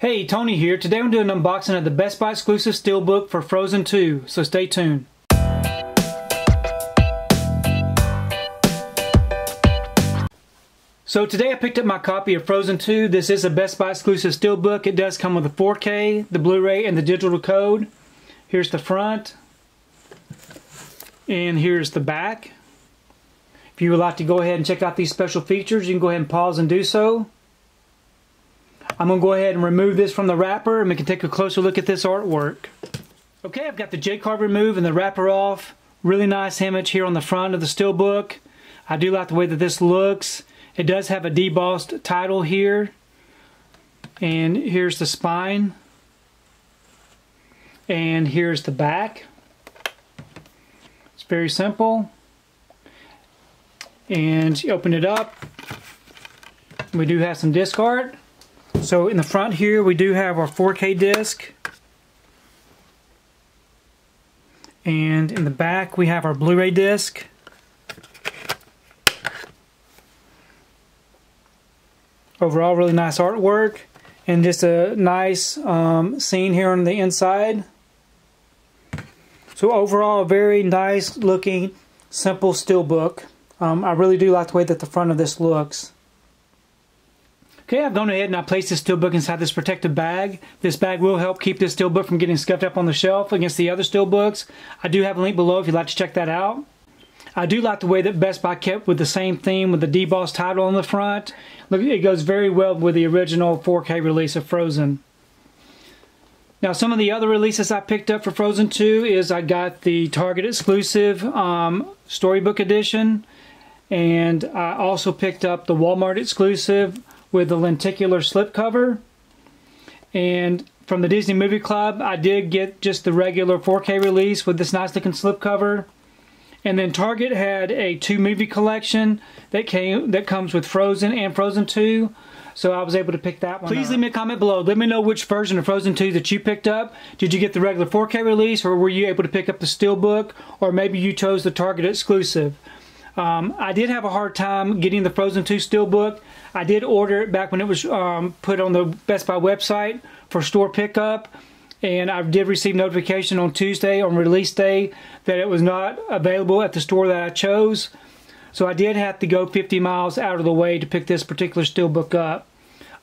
Hey, Tony here. Today I'm doing an unboxing of the Best Buy exclusive steelbook for Frozen 2, so stay tuned. So today I picked up my copy of Frozen 2. This is a Best Buy exclusive steelbook. It does come with a 4K, the Blu-ray, and the digital code. Here's the front. And here's the back. If you would like to go ahead and check out these special features, you can go ahead and pause and do so. I'm to go ahead and remove this from the wrapper and we can take a closer look at this artwork. Okay, I've got the J-card removed and the wrapper off. Really nice image here on the front of the steelbook. I do like the way that this looks. It does have a debossed title here. And here's the spine. And here's the back. It's very simple. And you open it up. We do have some disc art. So in the front here we do have our 4K disc. And in the back we have our Blu-ray disc. Overall really nice artwork and just a nice um, scene here on the inside. So overall a very nice looking simple steelbook. Um, I really do like the way that the front of this looks. Okay, I've gone ahead and I placed this steelbook inside this protective bag. This bag will help keep this steelbook from getting scuffed up on the shelf against the other steelbooks. I do have a link below if you'd like to check that out. I do like the way that Best Buy kept with the same theme with the debossed title on the front. Look, it goes very well with the original 4K release of Frozen. Now some of the other releases I picked up for Frozen 2 is I got the Target exclusive um, Storybook Edition and I also picked up the Walmart exclusive with the lenticular slipcover. And from the Disney Movie Club, I did get just the regular 4K release with this nice looking slipcover. And then Target had a two movie collection that came that comes with Frozen and Frozen 2. So I was able to pick that one Please up. leave me a comment below. Let me know which version of Frozen 2 that you picked up. Did you get the regular 4K release or were you able to pick up the Steelbook? Or maybe you chose the Target exclusive. Um, I did have a hard time getting the Frozen 2 Steelbook. I did order it back when it was um, put on the Best Buy website for store pickup. And I did receive notification on Tuesday on release day that it was not available at the store that I chose. So I did have to go 50 miles out of the way to pick this particular Steelbook up.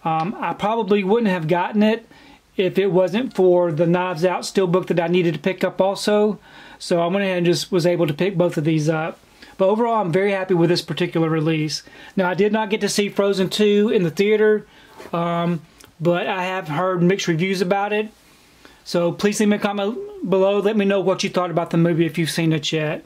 Um, I probably wouldn't have gotten it if it wasn't for the Knives Out Steelbook that I needed to pick up also. So I went ahead and just was able to pick both of these up. But overall, I'm very happy with this particular release. Now, I did not get to see Frozen 2 in the theater, um, but I have heard mixed reviews about it. So please leave me a comment below. Let me know what you thought about the movie if you've seen it yet.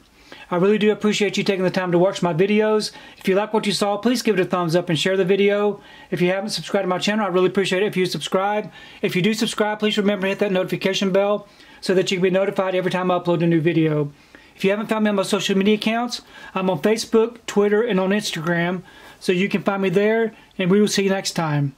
I really do appreciate you taking the time to watch my videos. If you like what you saw, please give it a thumbs up and share the video. If you haven't subscribed to my channel, I really appreciate it if you subscribe. If you do subscribe, please remember to hit that notification bell so that you can be notified every time I upload a new video. If you haven't found me on my social media accounts, I'm on Facebook, Twitter, and on Instagram. So you can find me there, and we will see you next time.